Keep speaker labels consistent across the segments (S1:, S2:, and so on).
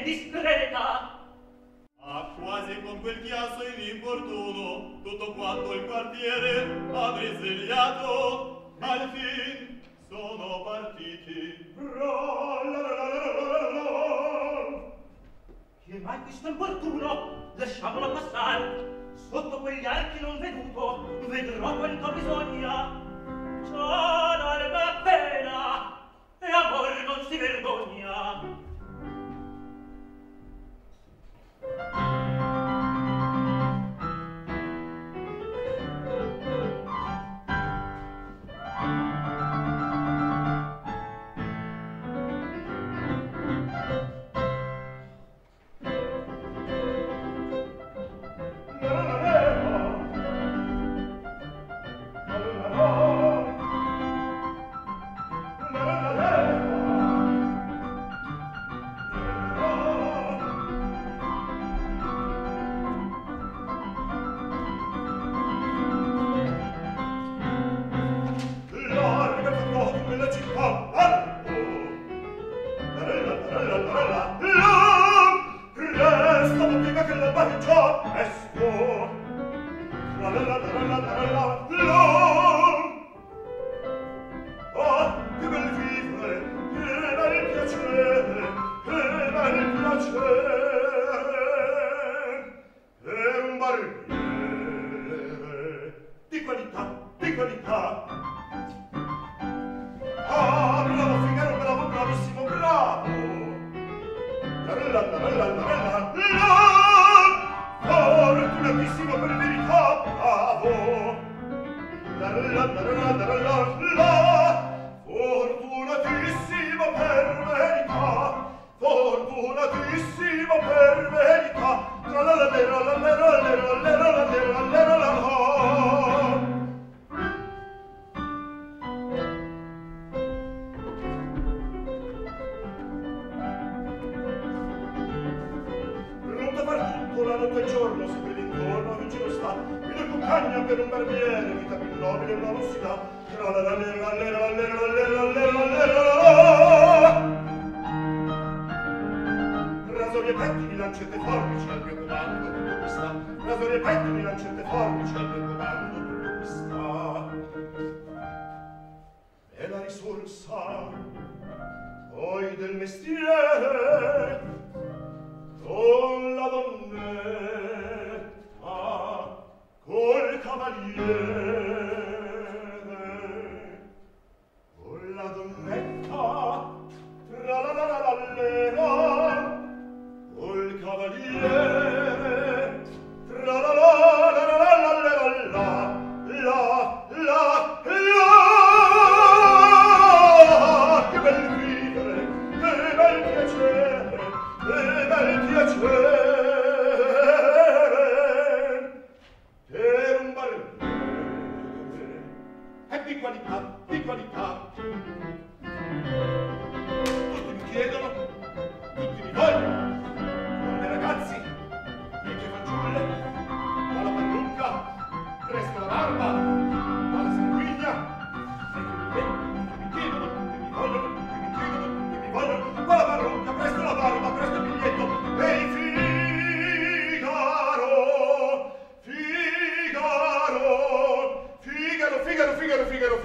S1: e dispreta. A quasi con quel
S2: chiasso in importuno, tutto quanto il quartiere ha risvegliato, al fin sono partiti. Che mai visto importuno? Lasciamolo passare. Sotto quegli archi non veduto, vedrò quel che bisogna. Ciò non è e amor non si vergogna. thank you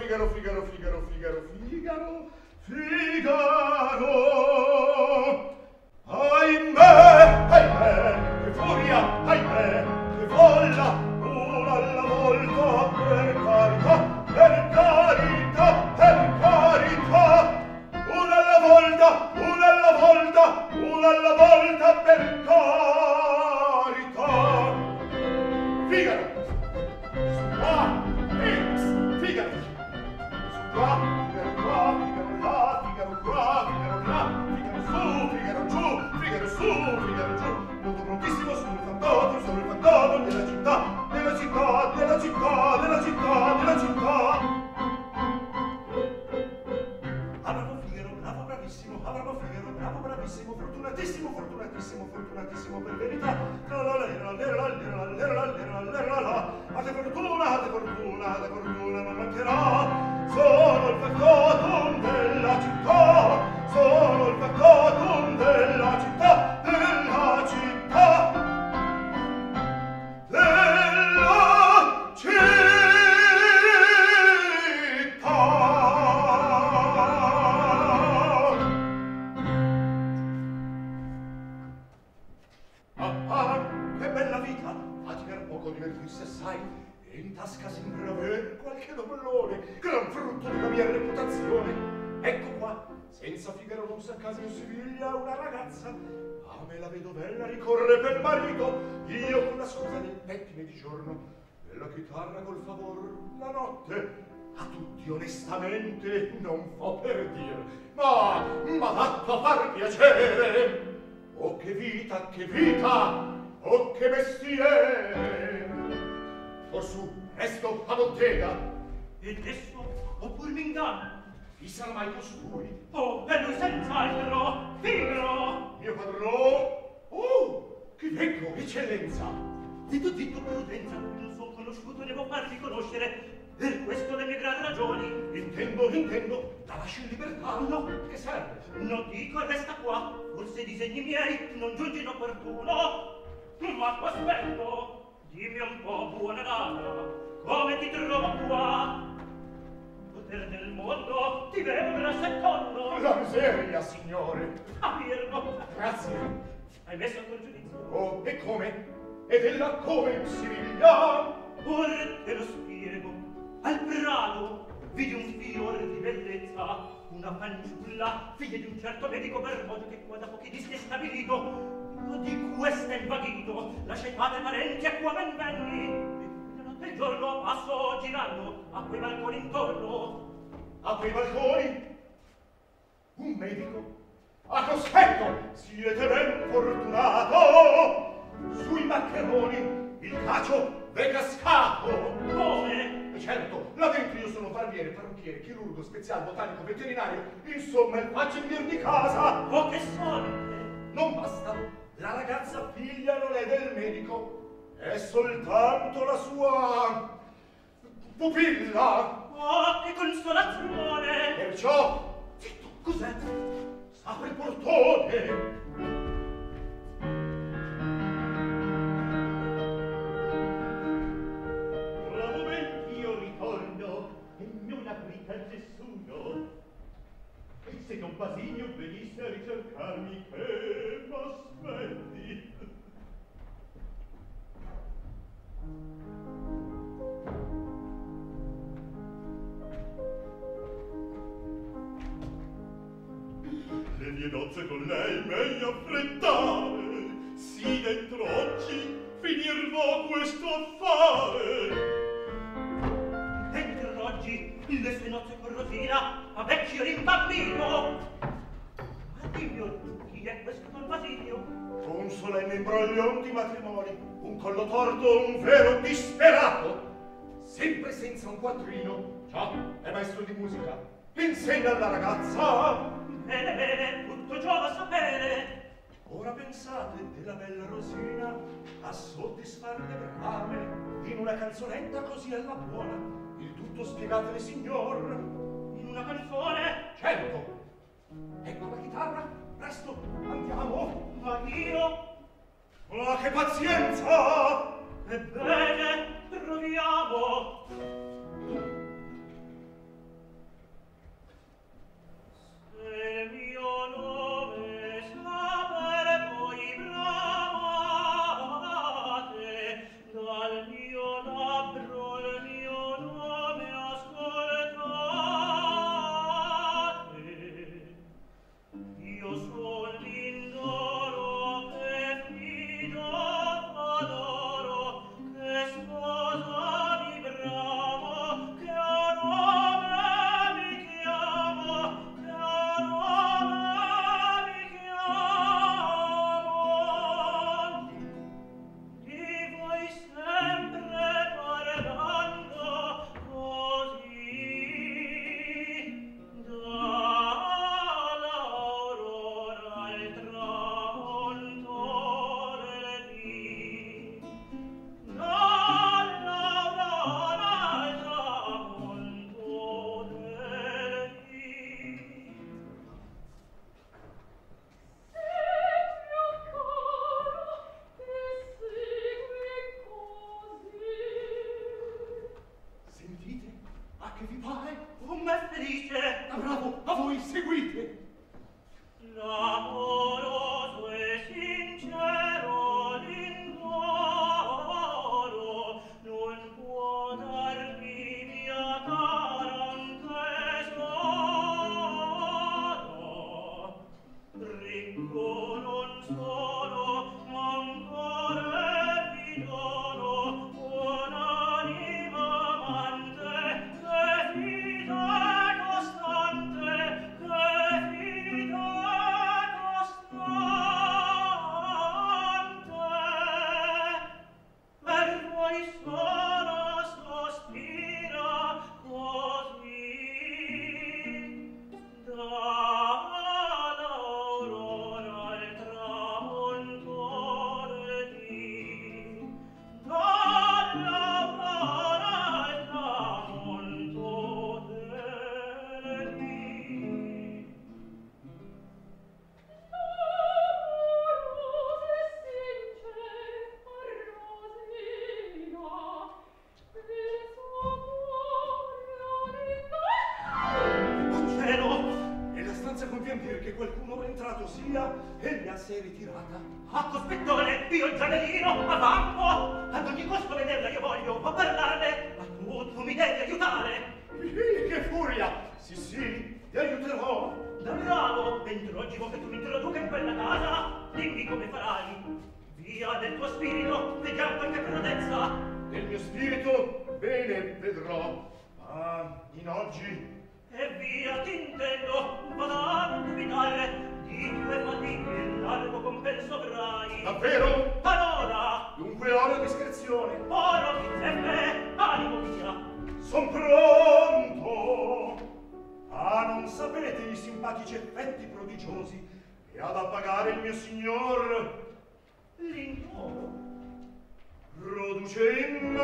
S2: briga no scarra col favor la notte. A tutti onestamente non fo per dir ma ma fatto far piacere. O che vita che vita o che mestiere. Or su presto a bottega. E adesso oppur m'inganno. Chi sarà mai costui? Oh bello senz'altro figaro mio padrò oh che vecchio eccellenza. Di tutti tu prudenza conosciuto devo farti conoscere. Per questo le mie grandi ragioni. Intendo intendo. La lascio in libertà. Ah, no. Che serve? Non dico resta qua. Forse i disegni miei non giunge inopportuno ma t'aspetto dimmi un po' buona dama come ti trovo qua? Poter del mondo ti vedo grasso tonno la miseria signore. A pirno grazie. Hai messo a tuo giudizio. Oh e come? Ed ella come si riviglia or te lo spiego al prado vidi un fior di bellezza una fanciulla figlia di un certo medico per che qua da pochi dischi è stabilito. Io di questa è invaghito la città padre parenti a qua ben venni. Del giorno passo girando a quei balconi intorno. A quei balconi un medico. A cospetto siete ben fortunato. Sui maccheroni il cacio Becascato! Come? Eh, certo, là dentro io sono barbiere, parrucchiere, chirurgo, speziale, botanico, veterinario, insomma il faccendier di casa! Oh, che sorte! Non basta, la ragazza figlia non è del medico, è soltanto la sua... pupilla! Oh, che consolazione! Perciò, zitto, cos'è? Apri il portone! per nessuno e se don Basilio venisse a ricercarmi che alla ragazza. Bene bene tutto ciò va sapere ora pensate della bella rosina a soddisfar le brame in una canzonetta così alla buona. Il tutto spiegatele signor. In una canzone? Certo.
S1: Ecco la chitarra. Presto andiamo. Ma io?
S3: Ma che pazienza! Ebbene
S4: troviamo mio labbro
S3: scaricare! Che furia! Sì, sì, ti aiuterò! Da
S4: bravo! Dentro oggi vuoi che tu mi introduca in quella casa? Dimmi come farai! Via del tuo spirito, vediamo qualche prodezza! Del mio spirito? Bene,
S3: vedrò. Ma in oggi... E via, ti
S4: intendo!
S3: Vada a non
S4: dubitare! Di tue fatiche largo compenso
S3: avrai! Davvero? Parola! Dunque oro discrezione! Oro, mi sempre! Animo
S4: via Son pronto!
S1: Ah, non sapete i simpatici effetti prodigiosi che ha da pagare il mio
S4: signor Lindoro.
S3: Produce in
S4: me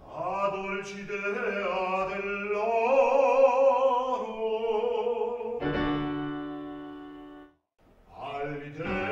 S4: la
S3: dolcidea dell'oro. All'idea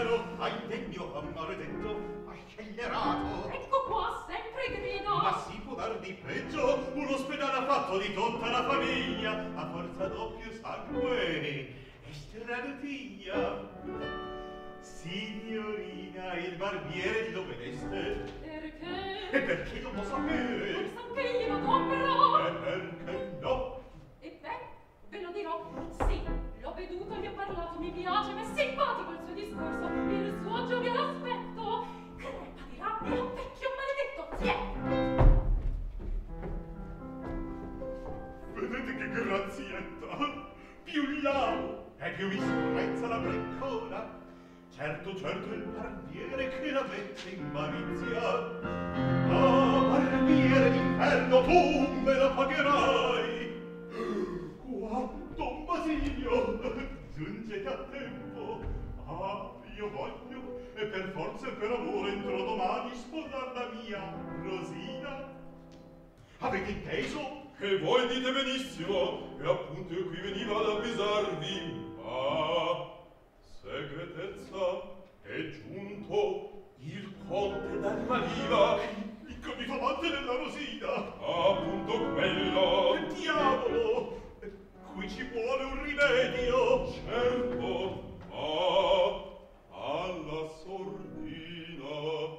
S3: pensiero a degno a maledetto a scellerato.
S4: Ecco qua sempre grido.
S3: Ma si può dar di peggio? Un ospedale ha fatto di tutta la famiglia a forza doppio sangue. E stralutiglia signorina il barbiere di dove veste
S4: perché?
S3: e perché non lo sapere
S4: per sapere glielo compro.
S3: E perché no?
S4: E beh ve lo dirò. Sì. L'ho veduto, gli ho parlato, mi piace, ma è simpatico il suo discorso, il suo gioviale aspetto. Crepa di rabbia, vecchio maledetto, ti è?
S3: Vedete che grazietta? Più là e più mi sprezza la brancona. Certo, certo, il barbiere che la mette in malizia. Ah, barbiere d'inferno, tu me la pagherai. Qua, Don Basilio, giungete a tempo. Ah, io voglio, e per forza e per amore, entro domani sposar la mia Rosina. Avete inteso?
S5: Che voi dite benissimo, e appunto io qui veniva ad avvisarvi. Ah, segretezza, è giunto il conte d'Armaliva,
S3: ah, il comifamante della Rosina.
S5: Ah, appunto quello.
S3: Che diavolo! cui ci vuole un rimedio
S5: certo ma alla sordina.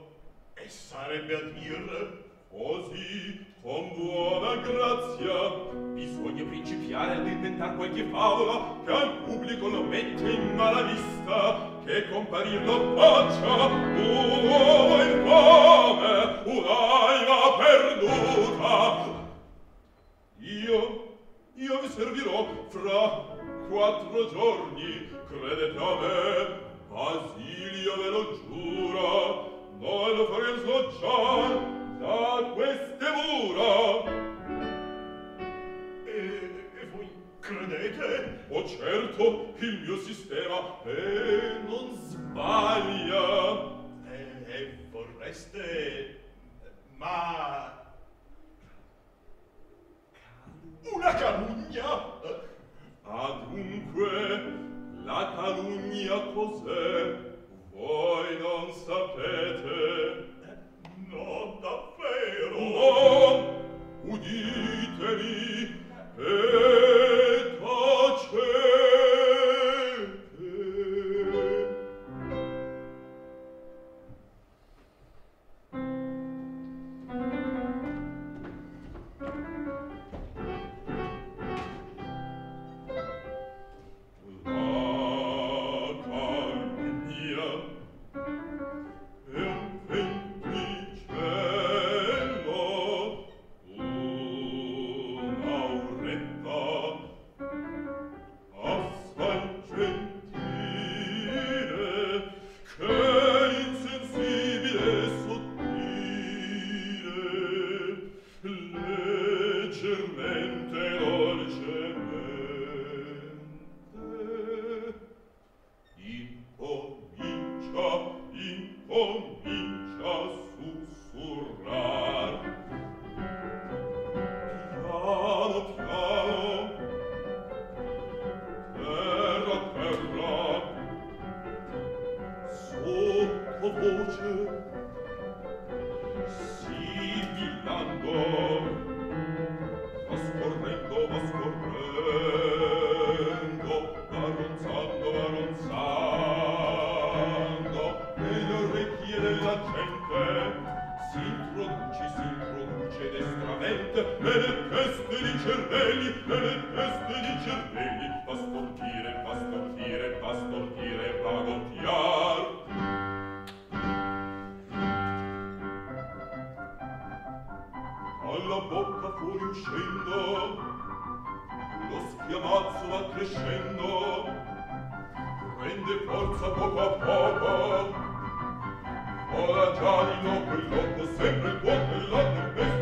S3: E sarebbe a dir
S5: così con buona grazia bisogna principiare ad inventar qualche favola che al pubblico lo mette in mala vista che comparir lo faccia un uomo infame un'anima perduta. Io io vi servirò fra quattro giorni, credete a me, Basilio ve lo giura, noi lo faremo sloggiar da queste mura.
S3: E, e voi credete?
S5: Oh certo, il mio sistema e non sbaglia.
S3: E, e vorreste... ma una calunnia.
S5: Adunque la calunnia cos'è? Voi non sapete.
S3: No davvero.
S5: No. Uditemi e tacete. di cervelli, pastortire, pastortire, pastortire, pagottiar. Alla bocca fuori uscendo, lo schiamazzo va crescendo, prende forza poco a poco, ora già di no quel loco, sempre il buon, quel loco, il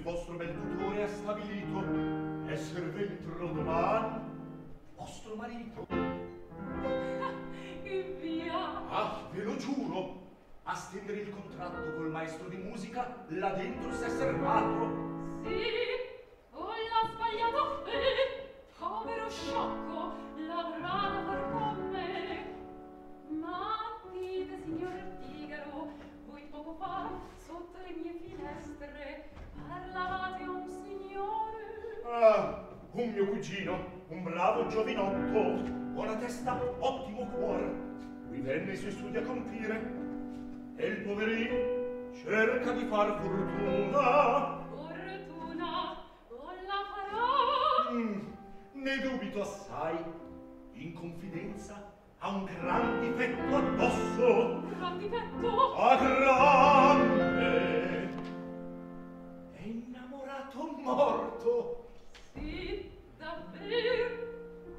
S5: il
S1: vostro bel tutore ha stabilito esser ventro domani vostro marito.
S4: Che via.
S1: Ah, ve lo giuro, a stendere il contratto col maestro di musica là dentro s'è servato.
S4: Sì, o l'ha sbagliato me, povero sciocco, l'avrà da far con me. Ma dite, signor Figaro, voi poco fa, sotto le mie finestre, Parlavate signore?
S1: Ah, un mio cugino, un bravo giovinotto, buona testa, ottimo cuore, qui venne i suoi studi a compire, e il poverino cerca di far fortuna.
S4: Fortuna, o la farà?
S1: Mm, ne dubito assai, in confidenza ha un gran difetto addosso.
S4: Gran difetto?
S1: A grande! stato morto.
S4: Sì, davvero,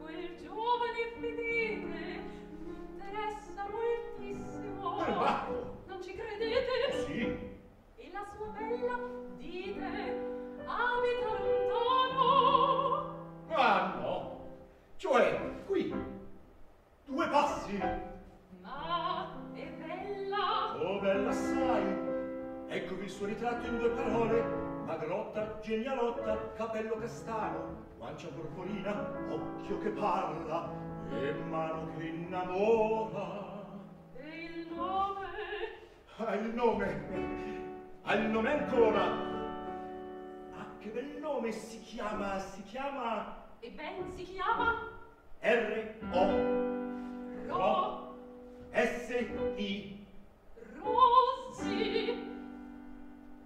S4: quel giovane fedele mi interessa moltissimo.
S1: Barbacco!
S4: Non ci credete?
S1: Sì.
S4: E la sua bella, dite, abita lontano.
S1: Ah, no. Cioè, qui, due passi.
S4: Ma è bella.
S1: Oh, bella sai. Eccovi il suo ritratto in due parole. magrotta, genialotta, capello castano, guancia porporina, occhio che parla e mano che innamora.
S4: E il nome?
S1: Ah, il nome! Ha il nome ancora! Ah, che bel nome si chiama, si chiama...
S4: E ben si chiama? R-O.
S1: Ro. S-I.
S4: Rosi.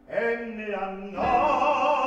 S4: enne la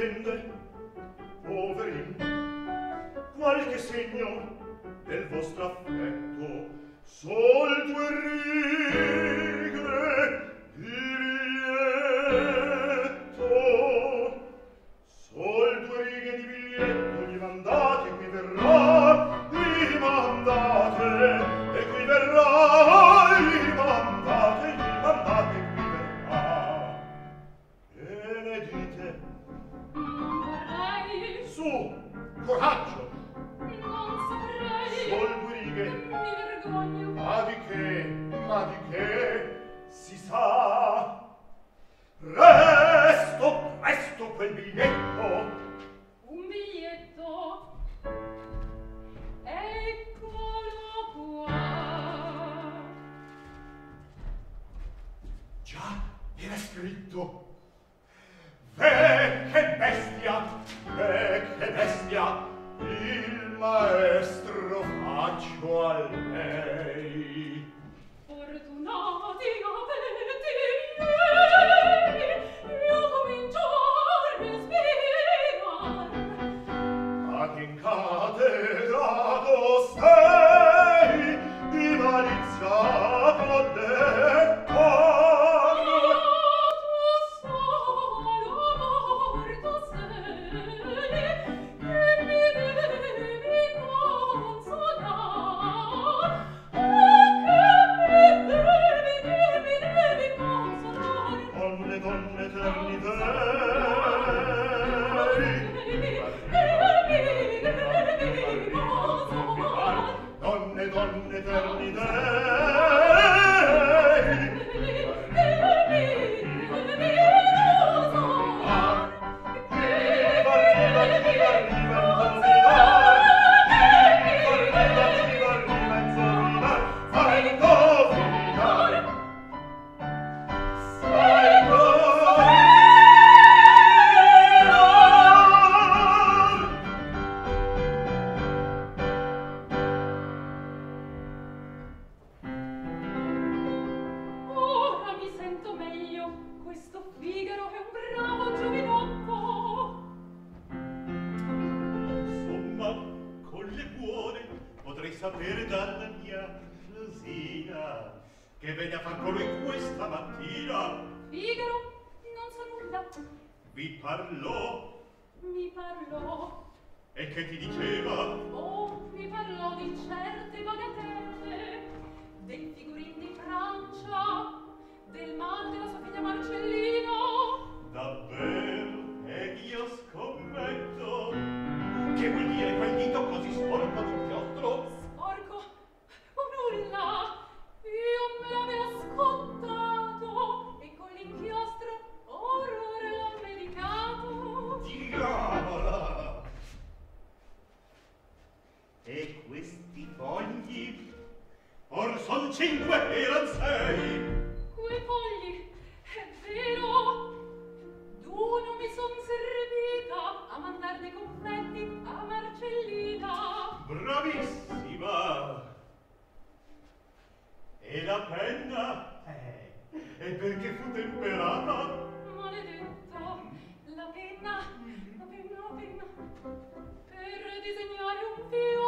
S1: attende poverin qualche segno del vostro affetto. Sol due
S3: rire per disegnare un fiore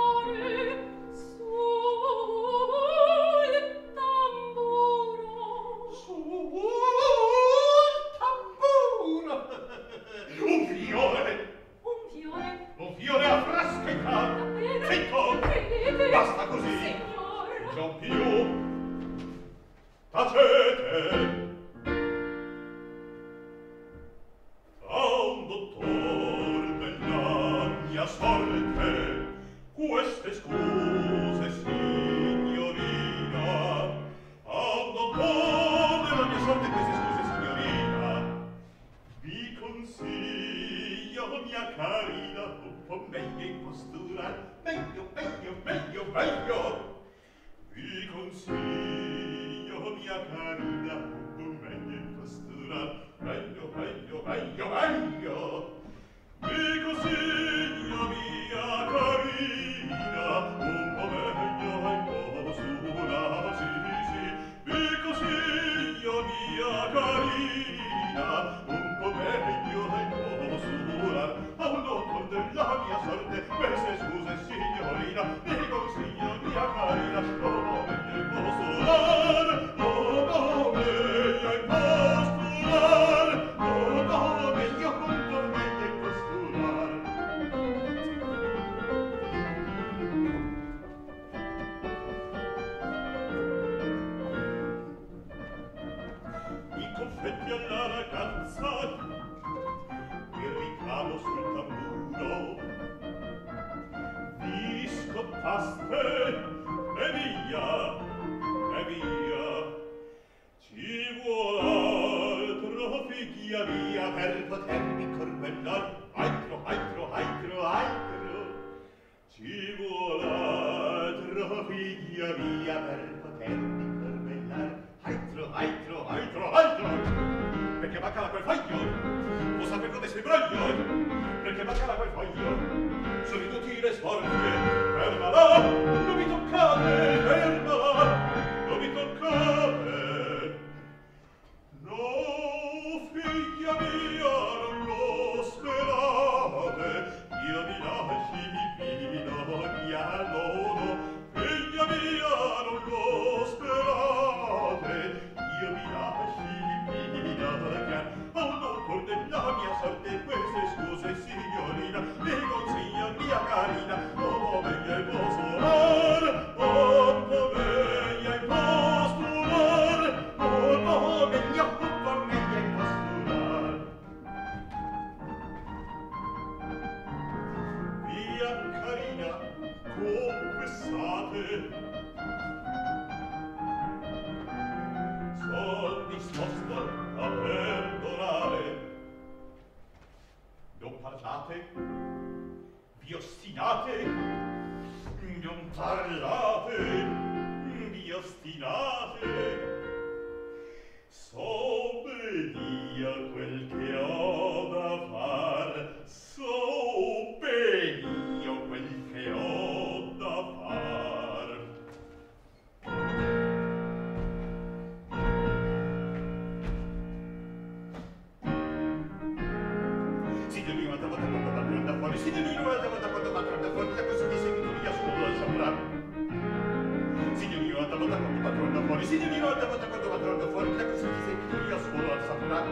S6: Patrono fuori, si devi volta, vota quando patrono fuori, la così ti senti io solo al saprà.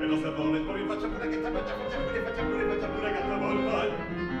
S6: E
S3: lo sapone, poi faccia pure che ti faccia, faccia pure, faccia pure, faccia pure, che ti
S2: volta.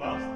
S2: the.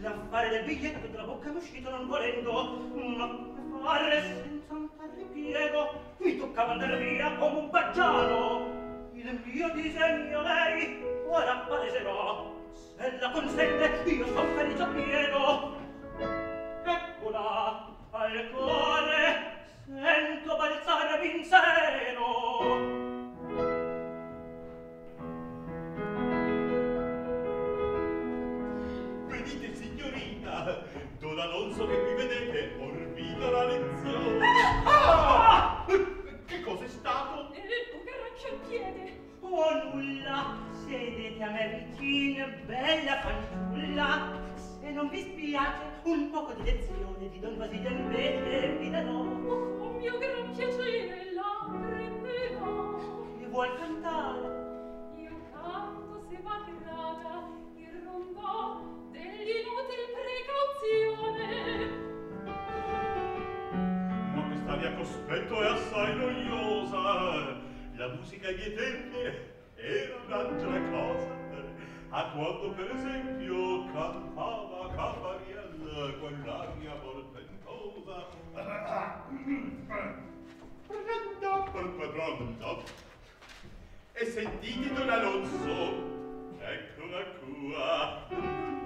S2: L'affare del biglietto della bocca d'uscita non volendo, ma come fare senza un tal ripiego? Mi come un baggiano. Il mio disegno lei ora appaleserò. Se la consente, io sono felice a pieno. Eccola al cuore sento balzare vincero
S3: Venite signorina, Don Alonso che qui vedete ormita la lenzuola. Ah! Che cos'è stato?
S4: Eh, eh un carroccio al piede.
S2: Oh nulla, sedete a mericin, bella fanciulla, non vi spiace un poco di lezione di Don Basilio invece vi darò.
S4: Oh, un mio gran piacere la prenderò.
S2: Che vuol cantare?
S4: Io canto se va che grada il rondò dell'inutil precauzione.
S3: Ma quest'aria cospetto è assai noiosa. La musica ai miei tempi era un'altra cosa a quando per esempio cantava Cavariel quell'aria portentosa prenda per padronda e sentite Don Alonso eccola qua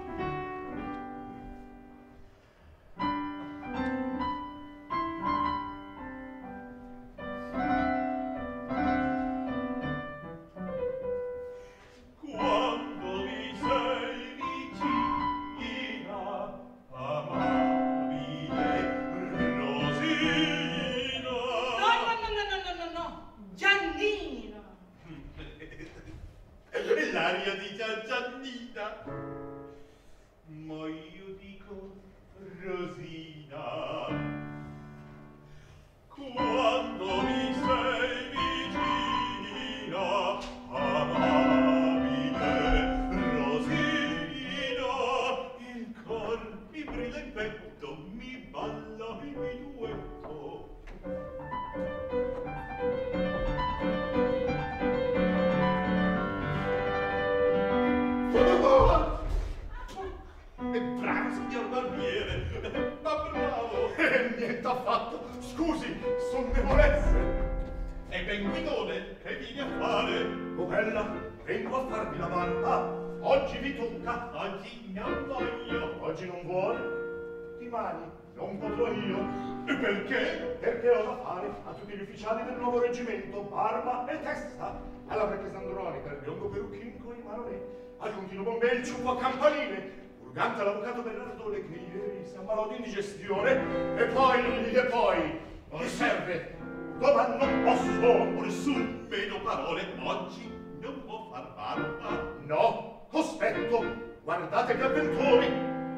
S1: perucchin con i maroni, al contino Bombè, il ciuffo a campanile, Urgante l'avvocato Bernardone che ieri si ammalò di indigestione. E poi, e poi, che serve? Domani non posso.
S3: Nessun meno parole. Oggi non può far barba.
S1: No, cospetto, guardate che avventori.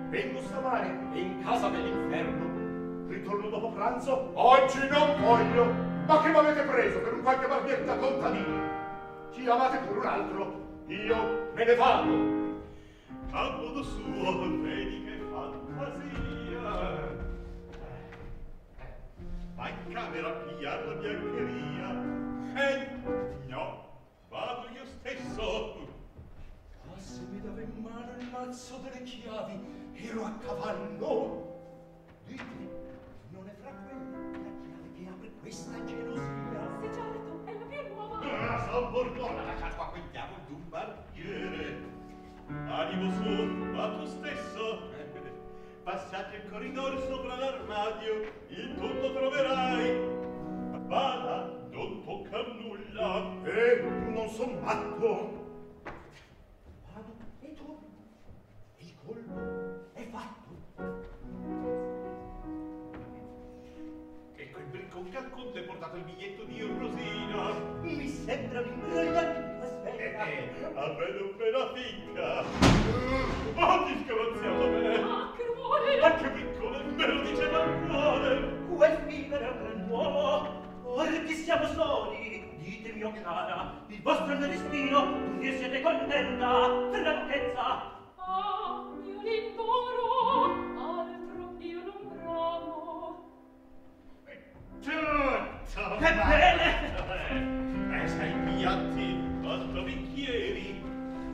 S1: Vengo stamane e in casa dell'inferno. Ritorno dopo pranzo. Oggi non voglio. Ma che m'avete preso per un qualche barbietta contadino? Chi amate pure un altro? io me ne vado.
S3: A modo suo vedi che fantasia. Va in camera a pigliar la biancheria. E no vado io stesso.
S1: Ah se mi dava in mano il mazzo delle chiavi ero a cavallo dite non è fra quelle la chiave che apre questa gelosia.
S4: Sì certo è la più nuova.
S3: Ah San Borgona la cacqua qui. Barbiere. Animo su, va tu stesso. Passate il corridore sopra l'armadio, in tutto troverai. Vada, non tocca nulla.
S1: Eh, non son matto. Vado e torno. Il colpo è fatto.
S3: Ecco il briccone che al conte è portato il biglietto di Rosina.
S1: Mi sembra di
S3: Eh, a vedo per la ficca oh uh, disgraziato me
S4: ah che vuole?
S3: Anche piccolo me lo diceva il cuore.
S1: Quel vivere a gran uomo Ora che siamo soli ditemi o oh cara il vostro destino ne siete contenta? Franchezza.
S4: Ah io l'imporo altro io non bramo
S3: Tutto!
S1: che
S3: bene. Eh ieri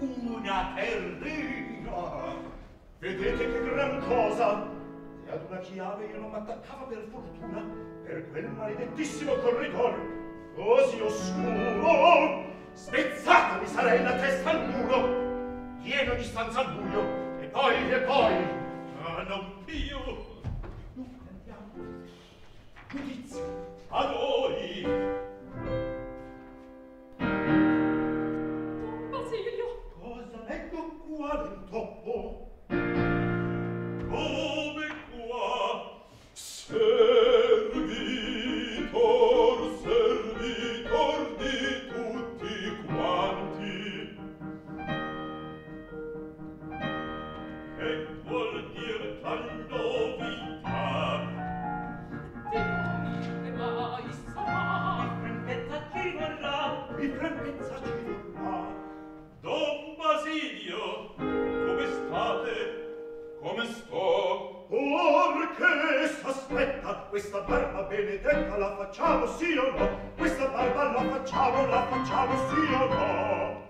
S1: una terrina. Vedete che gran cosa? E ad una chiave io non m'attaccava per fortuna per quel maledettissimo corridor così oscuro. Spezzato mi sarei la testa al muro, pieno di stanza al buio, e poi, e poi,
S3: ah, non più.
S1: Dunque andiamo, giudizio,
S3: a noi,
S1: quale aspetta questa barba benedetta la facciamo sì o no? Questa barba la facciamo la facciamo sì o no?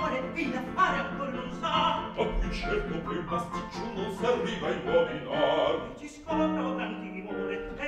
S1: cuore e l'affare ancora non sa.
S3: A più certo che il pasticcio non s'arriva a indovinar
S1: ci scopro gran timore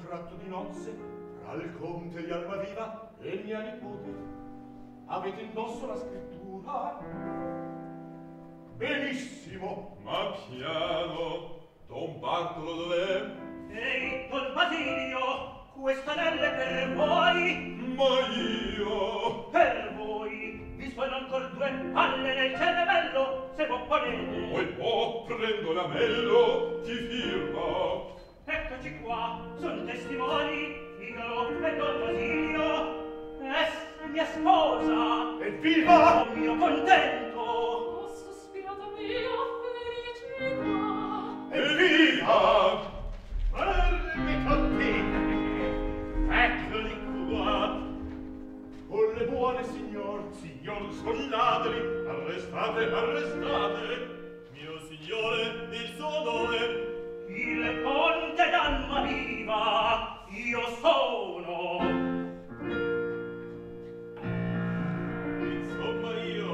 S2: contratto di nozze tra il conte di Almaviva e mia nipote. Avete indosso la scrittura? Benissimo!
S5: Ma piano, Don Bartolo dov'è?
S2: Ehi, Don Basilio, questa è per voi!
S5: Ma io!
S2: Per voi! Vi sono ancor due palle nel cerebello, se v'opponete!
S5: Poi, oh, prendo l'anello, ti firmo!
S2: eccoci qua, son testimoni, Figaro e Don Basilio, es mia sposa. Evviva! Oh mio contento!
S4: Oh sospirata mia felicità!
S5: Evviva!
S2: Fermi tutti! Eccoli qua! Con le buone signor,
S5: signor, scollateli, arrestate, arrestate! Mio signore, il suo onore,
S2: il conte d'Alma Viva io sono.
S5: Insomma io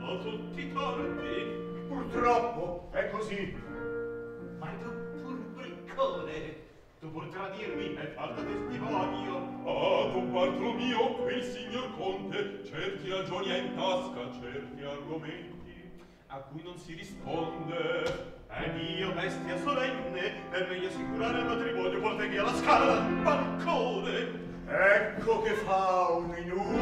S5: ho tutti i torti.
S3: Purtroppo è così. Ma tu pur purbriccone tu vuol tradirmi e falta da testimonio
S5: ah tu Bartolomio qui il signor conte certi ragioni ha in tasca certi argomenti a cui non si risponde.
S3: E io, bestia solenne per meglio assicurare il matrimonio porta via la scala dal balcone ecco che fa un inutile